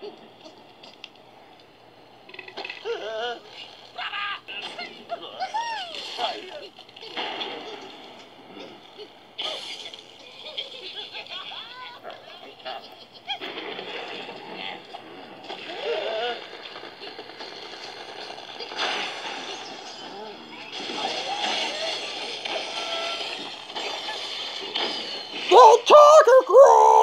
The Tiger Crow!